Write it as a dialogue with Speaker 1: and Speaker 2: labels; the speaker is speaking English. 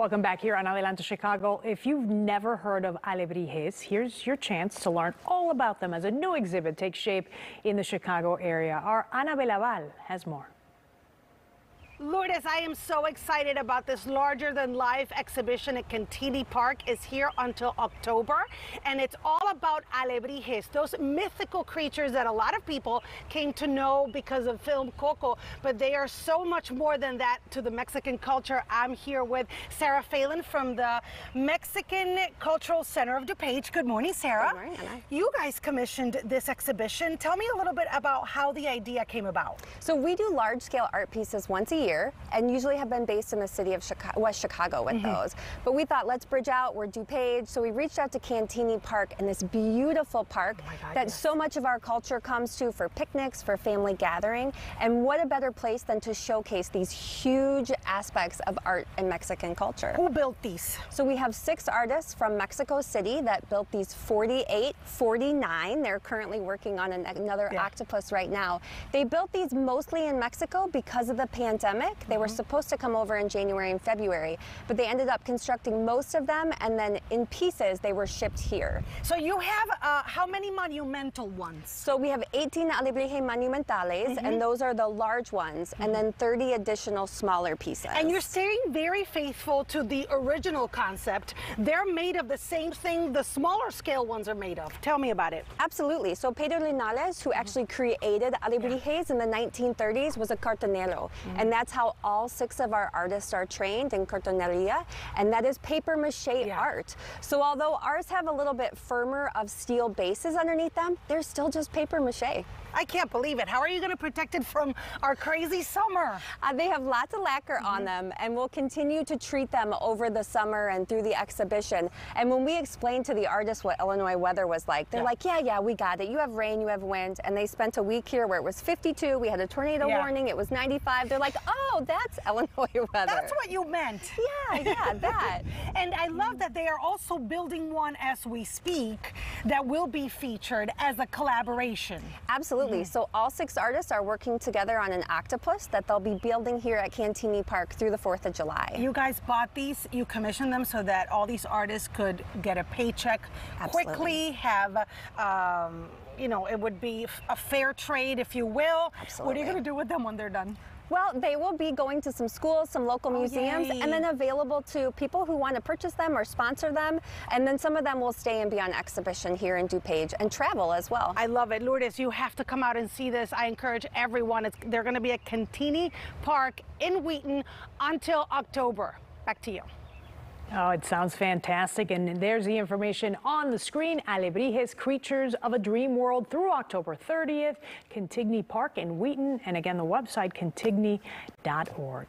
Speaker 1: Welcome back here on Adelante Chicago. If you've never heard of alebrijes, here's your chance to learn all about them as a new exhibit takes shape in the Chicago area. Our Ana Belaval has more.
Speaker 2: Lourdes, I am so excited about this larger than life exhibition at Cantigny Park. is here until October, and it's all about alebrijes, those mythical creatures that a lot of people came to know because of film Coco, but they are so much more than that to the Mexican culture. I'm here with Sarah Phelan from the Mexican Cultural Center of DuPage. Good morning, Sarah.
Speaker 3: Good morning, Anna.
Speaker 2: You guys commissioned this exhibition. Tell me a little bit about how the idea came about.
Speaker 3: So we do large-scale art pieces once a year and usually have been based in the city of Chicago, West Chicago with mm -hmm. those. But we thought, let's bridge out. We're DuPage. So we reached out to Cantigny Park and this beautiful park oh God, that yes. so much of our culture comes to for picnics, for family gathering. And what a better place than to showcase these huge aspects of art and Mexican culture.
Speaker 2: Who built these?
Speaker 3: So we have six artists from Mexico City that built these 48, 49. They're currently working on an, another yeah. octopus right now. They built these mostly in Mexico because of the pandemic pandemic. They were mm-hmm. supposed to come over in January and February, but they ended up constructing most of them and then in pieces they were shipped here.
Speaker 2: So you have uh, how many monumental ones?
Speaker 3: So we have 18 Alebrije Monumentales mm -hmm. and those are the large ones and then 30 additional smaller pieces.
Speaker 2: And you're staying very faithful to the original concept. They're made of the same thing the smaller scale ones are made of. Tell me about it.
Speaker 3: Absolutely. So Pedro Linares, who mm-hmm. actually created Alebrijes in the 1930s, was a cartonero. Mm -hmm. And that's how all six of our artists are trained in cartoneria, and that is paper mache yeah. art. So although ours have a little bit firmer of steel bases underneath them, they're still just paper mache.
Speaker 2: I can't believe it. How are you going to protect it from our crazy summer?
Speaker 3: Uh, they have lots of lacquer mm -hmm. on
Speaker 2: mm-hmm.
Speaker 3: them, and we'll continue to treat them over the summer and through the exhibition. And when we explained to the artists what Illinois weather was like, they're yeah. like, yeah, yeah, we got it. You have rain, you have wind. And they spent a week here where it was 52, we had a tornado yeah. warning, it was 95. They're like, oh, that's Illinois weather.
Speaker 2: That's what you meant.
Speaker 3: Yeah, yeah, that.
Speaker 2: and I love that they are also building one as we speak that will be featured as a collaboration.
Speaker 3: Absolutely. Mm -hmm. So all six artists are working together on an octopus that they'll be building here at Cantigny Park through the 4th of July.
Speaker 2: You guys bought these, you commissioned them so that all these artists could get a paycheck
Speaker 3: Absolutely.
Speaker 2: quickly, have, um, you know, it would be a fair trade, if you will.
Speaker 3: Absolutely.
Speaker 2: What are you going to do with them when they're done?
Speaker 3: Well, they will be going to some schools, some local oh, museums, yay. and then available to people who want to purchase them or sponsor them. And then some of them will stay and be on exhibition here in DuPage and travel as well.
Speaker 2: I love it. Lourdes, you have to come out and see this. I encourage everyone. It's, they're going to be at Cantigny Park in Wheaton until October. Back to you.
Speaker 1: Oh, it sounds fantastic. And there's the information on the screen. Alebrijes, Creatures of a Dream World through October 30th, Cantigny Park in Wheaton. And again, the website, cantigny.org.